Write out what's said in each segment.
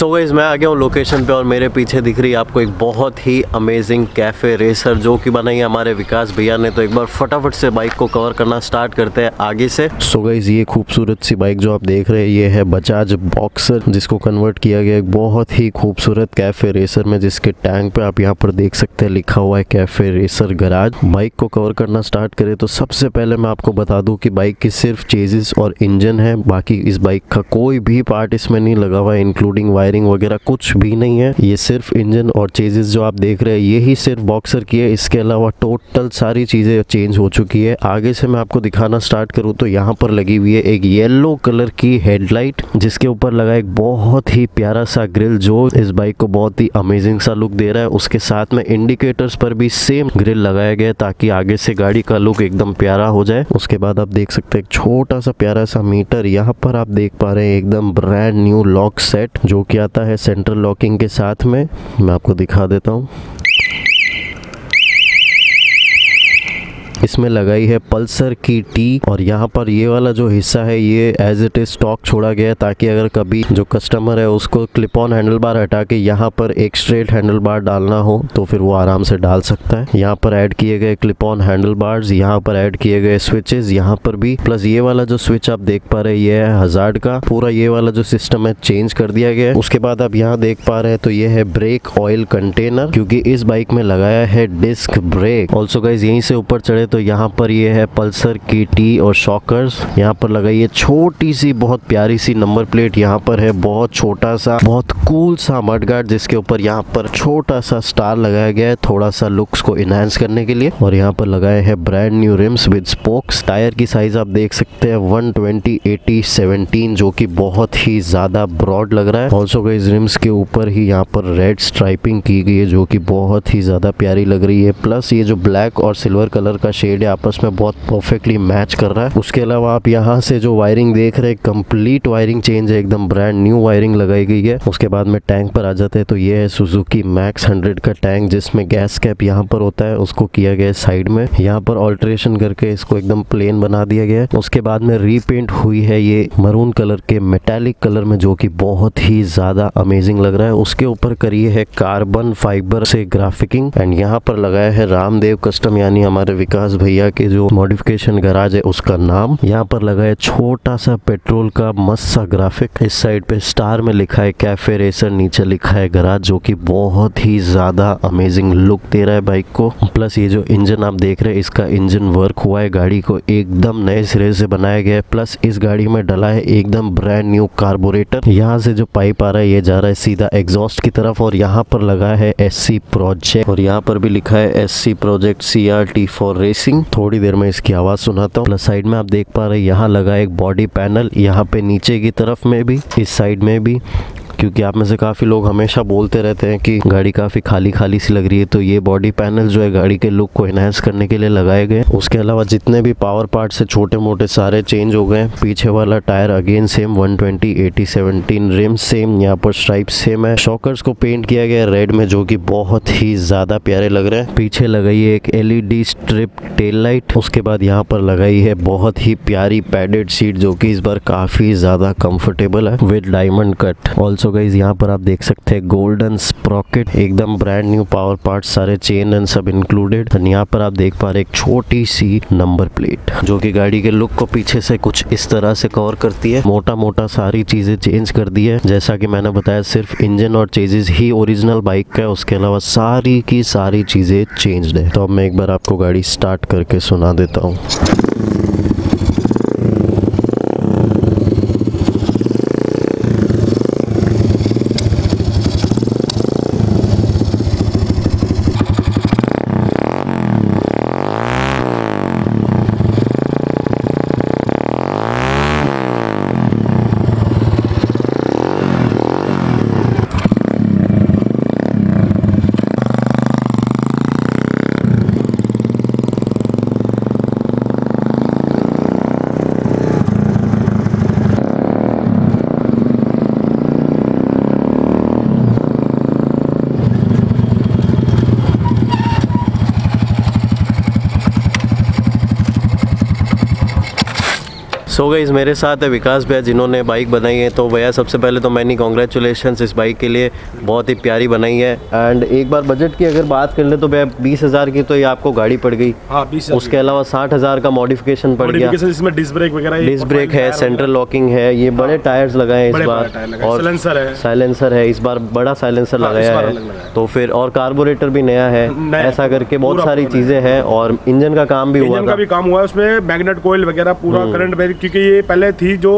सो so मैं आ गया हूँ लोकेशन पे और मेरे पीछे दिख रही है आपको एक बहुत ही अमेजिंग कैफ़े रेसर जो कि बनाई है हमारे विकास भैया ने। तो एक बार फटाफट से बाइक को कवर करना स्टार्ट करते हैं आगे से। सो so गाइज़ ये खूबसूरत सी बाइक जो आप देख रहे हैं, ये है बजाज बॉक्सर जिसको कन्वर्ट किया गया एक बहुत ही खूबसूरत कैफ़े रेसर में, जिसके टैंक पे आप यहाँ पर देख सकते हैं लिखा हुआ है कैफ़े रेसर गराज बाइक को कवर करना स्टार्ट करे तो सबसे पहले मैं आपको बता दूँ की बाइक की सिर्फ़ चेजिस और इंजन है, बाकी इस बाइक का कोई भी पार्ट इसमें नहीं लगा हुआ है इंक्लूडिंग वायरिंग वगैरह कुछ भी नहीं है। ये सिर्फ़ इंजन और चेजेस जो आप देख रहे हैं यही सिर्फ़ बॉक्सर की है। इसके अलावा टोटल सारी चीज़ें चेंज हो चुकी है। आगे से मैं आपको दिखाना स्टार्ट करूँ तो यहाँ पर लगी हुई है एक येलो कलर की हेडलाइट जिसके ऊपर लगा एक बहुत ही प्यारा सा ग्रिल जो इस बाइक को बहुत ही अमेजिंग सा लुक दे रहा है। उसके साथ में इंडिकेटर्स पर भी सेम ग्रिल लगाया गया ताकि आगे से गाड़ी का लुक एकदम प्यारा हो जाए। उसके बाद आप देख सकते हैं एक छोटा सा प्यारा सा मीटर यहाँ पर आप देख पा रहे हैं, एकदम ब्रांड न्यू लॉक सेट जो कि आता है सेंट्रल लॉकिंग के साथ में मैं आपको दिखा देता हूँ। इसमें लगाई है पल्सर की टी और यहाँ पर ये वाला जो हिस्सा है, ये एज इट इज़ स्टॉक छोड़ा गया है ताकि अगर कभी जो कस्टमर है उसको क्लिप ऑन हैंडल बार हटा के यहाँ पर एक स्ट्रेट हैंडल बार डालना हो तो फिर वो आराम से डाल सकता है। यहाँ पर ऐड किए गए क्लिप ऑन हैंडल बार यहाँ पर ऐड किए गए स्विचेस यहाँ पर भी। प्लस ये वाला जो स्विच आप देख पा रहे हैं, ये है हज़ार का। पूरा ये वाला जो सिस्टम है चेंज कर दिया गया है। उसके बाद आप यहाँ देख पा रहे हैं तो ये है ब्रेक ऑयल कंटेनर क्योंकि इस बाइक में लगाया है डिस्क ब्रेक ऑल्सो गाइज़ यहीं से ऊपर चढ़े तो यहाँ पर ये है पल्सर की टी और शॉकर्स यहाँ पर लगाई है छोटी सी, बहुत प्यारी सी नंबर प्लेट यहाँ पर है। बहुत छोटा सा, बहुत कूल सा मडगार्ड जिसके ऊपर यहाँ पर छोटा सा स्टार लगाया गया है, थोड़ा सा लुक्स को इनहेंस करने के लिए। और यहाँ पर लगाए हैं brand new rims with spokes tyre की साइज़ आप देख सकते हैं 120 80 17 जो कि बहुत ही ज़्यादा ब्रॉड लग रहा है। ऑल्सो गई रिम्स के ऊपर ही यहाँ पर रेड स्ट्राइपिंग की गई है, जो कि बहुत ही ज़्यादा प्यारी लग रही है। प्लस ये जो ब्लैक और सिल्वर कलर का शेड आपस में बहुत परफेक्टली मैच कर रहा है। उसके अलावा आप यहाँ से जो वायरिंग देख रहे हैं कंप्लीट वायरिंग चेंज है, एकदम ब्रांड न्यू वायरिंग लगाई गई है। उसके बाद में टैंक पर आ जाते हैं तो ये है सुजुकी मैक्स हंड्रेड का टैंक जिसमें गैस कैप यहाँ पर होता है। उसको किया गया है साइड में। यहाँ पर ऑल्ट्रेशन करके इसको एकदम प्लेन बना दिया गया है। उसके बाद में रीपेंट हुई है ये मरून कलर के मेटेलिक कलर में, जो कि बहुत ही ज़्यादा अमेजिंग लग रहा है। उसके ऊपर करिए है कार्बन फाइबर से ग्राफिकिंग एंड यहाँ पर लगाया है रामदेव कस्टम यानी हमारे विकास भैया के जो मॉडिफिकेशन गराज है, उसका नाम। यहाँ पर लगा है छोटा सा पेट्रोल का मस्त सा ग्राफिक इस साइड पे स्टार में लिखा है कैफ़े रेसर नीचे लिखा है गराज जो कि बहुत ही ज़्यादा अमेजिंग लुक दे रहा है बाइक को। प्लस ये जो इंजन आप देख रहे हैं, इसका इंजन वर्क हुआ है, गाड़ी को एकदम नए सिरे से बनाया गया है। प्लस इस गाड़ी में डला है एकदम ब्रांड न्यू कार्बोरेटर यहाँ से जो पाइप आ रहा है, ये जा रहा है सीधा एग्जॉस्ट की तरफ़ और यहाँ पर लगा है एससी प्रोजेक्ट और यहाँ पर भी लिखा है SC project C T for racing थोड़ी देर में इसकी आवाज़ सुनाता हूँ। प्लस साइड में आप देख पा रहे हैं, यहाँ लगा एक बॉडी पैनल, यहाँ पे नीचे की तरफ़ में भी, इस साइड में भी। क्योंकि आप में से काफ़ी लोग हमेशा बोलते रहते हैं कि गाड़ी काफ़ी खाली खाली सी लग रही है तो ये बॉडी पैनल जो है गाड़ी के लुक को इनहेंस करने के लिए लगाए गए उसके अलावा जितने भी पावर पार्ट से छोटे मोटे सारे चेंज हो गए पीछे वाला tyre again same 120 80 17 rim same यहाँ पर स्ट्राइप सेम है। शॉकर्स को पेंट किया गया रेड में, जो कि बहुत ही ज़्यादा प्यारे लग रहे हैं। पीछे लगाई है एक एलईडी स्ट्रिप टेल लाइट उसके बाद यहाँ पर लगाई है बहुत ही प्यारी पैडेड सीट जो कि इस बार काफ़ी ज़्यादा कंफर्टेबल है विद डायमंड कट ऑल्सो तो गाइज़ यहाँ पर आप देख सकते हैं गोल्डन स्प्रॉकेट एकदम ब्रांड न्यू पावर पार्ट सारे चेन एंड सब इंक्लूडेड यहाँ पर आप देख पा रहे एक छोटी सी नंबर प्लेट जो कि गाड़ी के लुक को पीछे से कुछ इस तरह से कवर करती है. मोटा मोटा सारी चीज़ें चेंज कर दी है. जैसा कि मैंने बताया, सिर्फ़ इंजन और चेजेस ही ओरिजिनल बाइक का है. उसके अलावा सारी की सारी चीज़ें चेंज है. तो अब मैं एक बार आपको गाड़ी स्टार्ट करके सुना देता हूँ. सो गई मेरे साथ है विकास भैया जिन्होंने बाइक बनाई है। तो भैया सबसे पहले तो मैंने कॉन्ग्रेचुलेशन इस बाइक के लिए बहुत ही प्यारी बनाई है। एंड एक बार बजट की अगर बात कर ले तो भैया बीस हज़ार की तो ये आपको गाड़ी पड़ गई। हाँ उसके अलावा साठ हज़ार का मॉडिफिकेशन पड़ गया। इसमें डिस्क ब्रेक वगैरह डिस्क ब्रेक है सेंट्रल लॉकिंग है ये बड़े टायर्स लगाए हैं इस हाँ। बार। है। साइलेंसर है। इस बार बड़ा साइलेंसर हाँ, लगाया है। तो फिर और कार्बोरेटर भी नया है। ऐसा करके बहुत सारी चीज़ें हैं और इंजन का काम भी हुआ काम हुआ है उसमें मैग्नेट कोयल वगैरह पूरा हम्म। करंट क्योंकि ये पहले थी जो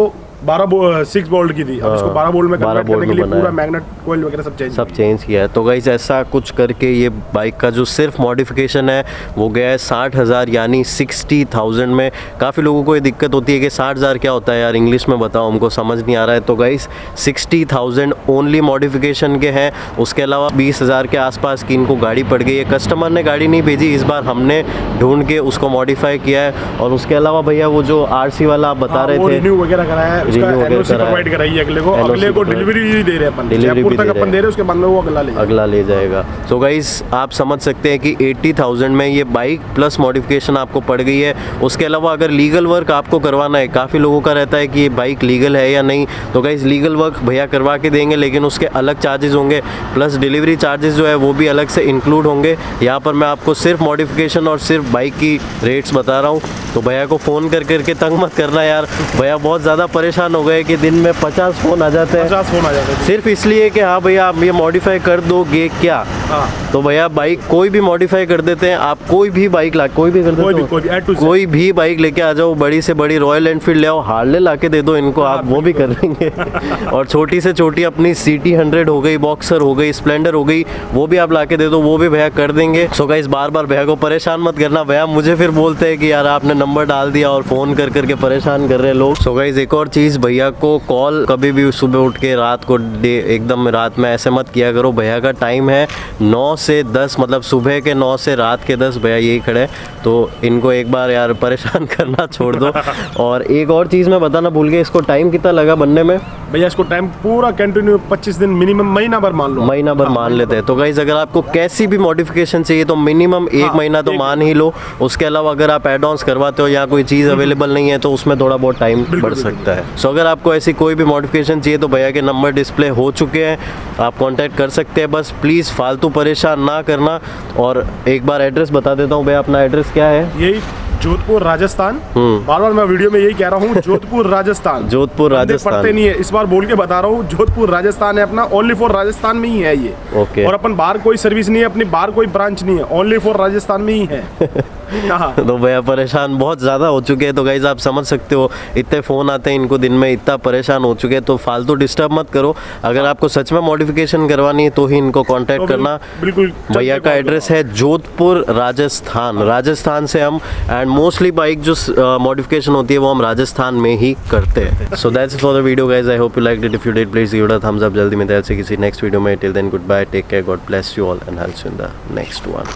बारह सिक्स बोल्ट की थी। अब इसको हाँ, बारह बोल्ट में 12 कन्वर्ट करने बोल्ट के लिए पूरा मैग्नेट कोयल वगैरह सब चेंज सब चेंज किया है। तो गाइज़ ऐसा कुछ करके ये बाइक का जो सिर्फ़ मॉडिफिकेशन है वो गया है साठ हज़ार यानी सिक्सटी थाउज़ेंड में। काफ़ी लोगों को ये दिक्कत होती है कि साठ हज़ार क्या होता है यार? इंग्लिश में बताओ हमको समझ नहीं आ रहा है। तो guys sixty thousand only modification के हैं। उसके अलावा बीस हज़ार के आसपास की इनको गाड़ी पड़ गई है। कस्टमर ने गाड़ी नहीं भेजी इस बार हमने ढूंढ के उसको मॉडिफाई किया है। और उसके अलावा भैया वो जो आरसी वाला आप बता रहे थे वगैरह कराया है। प्रोवाइड अगले को। अगले को डिलीवरी दे रहे हैं जयपुर तक अपन दे रहे हैं उसके बाद में वो अगला ले जाएगा। अगला ले जाएगा। सो गाइस आप समझ सकते हैं कि 80,000 में ये बाइक प्लस मॉडिफिकेशन आपको पड़ गई है। उसके अलावा अगर लीगल वर्क आपको करवाना है काफ़ी लोगों का रहता है कि ये बाइक लीगल है या नहीं। तो गाइज़ लीगल वर्क भैया करवा के देंगे लेकिन उसके अलग चार्जेस होंगे। प्लस डिलीवरी चार्जेस जो है वो भी अलग से इंक्लूड होंगे। यहाँ पर मैं आपको सिर्फ़ मॉडिफिकेशन और सिर्फ़ बाइक की रेट्स बता रहा हूँ। तो भैया को फ़ोन कर करके तंग मत करना यार। भैया बहुत ज़्यादा परेशान हो गए कि दिन में पचास फ़ोन आ जाते हैं। पचास फ़ोन आ जाते हैं। सिर्फ़ इसलिए कि हाँ भैया आप ये मॉडिफाई कर दोगे क्या? हाँ। तो भैया बाइक कोई भी मॉडिफाई कर देते हैं आप कोई भी बाइक ला कोई भी कर देते कोई भी कोई भी कोई भी बाइक लेके आ जाओ बड़ी से बड़ी रॉयल एनफील्ड ले आओ हार्ले ला के दे दो इनको आप वो भी कर देंगे और छोटी से छोटी अपनी सी टी हंड्रेड हो गई बॉक्सर हो गई स्प्लेंडर हो गई वो भी आप ला के दे दो वो भी भैया कर देंगे। सो गाइस बार बार भैया को परेशान मत करना। भैया मुझे फिर बोलते हैं कि यार आपने नंबर डाल दिया और फ़ोन कर करके परेशान कर रहे हैं लोग। सो गाइस एक और चीज़ भैया को कॉल कभी भी सुबह उठ के रात को डे एकदम रात में ऐसे मत किया करो। भैया का टाइम है नौ से दस मतलब सुबह के नौ से रात के दस भैया यही खड़े तो इनको एक बार यार परेशान करना छोड़ दो। और एक और चीज़ मैं बताना भूल गया इसको टाइम कितना लगा बनने में? भैया इसको टाइम पूरा कंटिन्यू 25 दिन मिनिमम महीना भर मान लो महीना भर मान लेते हैं। तो गाइज़ अगर आपको कैसी भी मॉडिफिकेशन चाहिए तो मिनिमम एक हाँ, महीना तो मान ही लो। उसके अलावा अगर आप एड ऑन्स करवाते हो या कोई चीज़ अवेलेबल नहीं है तो उसमें थोड़ा बहुत टाइम बढ़ सकता है। सो अगर आपको ऐसी कोई भी मॉडिफिकेशन चाहिए तो भैया के नंबर डिस्प्ले हो चुके हैं। आप कांटेक्ट कर सकते हैं। बस प्लीज़ फालतू परेशान ना करना। और एक बार एड्रेस बता देता हूँ भैया अपना एड्रेस क्या है? यही जोधपुर राजस्थान। हम्म। बार बार मैं वीडियो में यही कह रहा हूँ जोधपुर राजस्थान। जोधपुर राजस्थान। पढ़ते नहीं है। इस बार बोल के बता रहा हूँ जोधपुर राजस्थान है अपना ओनली फॉर राजस्थान में ही है ये। ओके और अपन बाहर कोई सर्विस नहीं है अपनी बाहर कोई ब्रांच नहीं है ओनली फॉर राजस्थान में ही है हाँ। तो भैया परेशान बहुत ज़्यादा हो चुके हैं। तो गाइज़ आप समझ सकते हो इतने फ़ोन आते हैं इनको दिन में इतना परेशान हो चुके हैं। तो फालतू डिस्टर्ब मत करो। अगर आपको सच में मॉडिफिकेशन करवानी है तो ही इनको कांटेक्ट तो करना। बिल्कुल भैया का एड्रेस है जोधपुर राजस्थान। राजस्थान से हम एंड मोस्टली बाइक जो मॉडिफिकेशन होती है वो हम राजस्थान में ही करते हैं। So that's for the video guys I hope you like it if you did please give it thumbs up जल्दी मिलते हैं ऐसे किसी नेक्स्ट वीडियो में। Till then goodbye take care God bless you all and help in the next one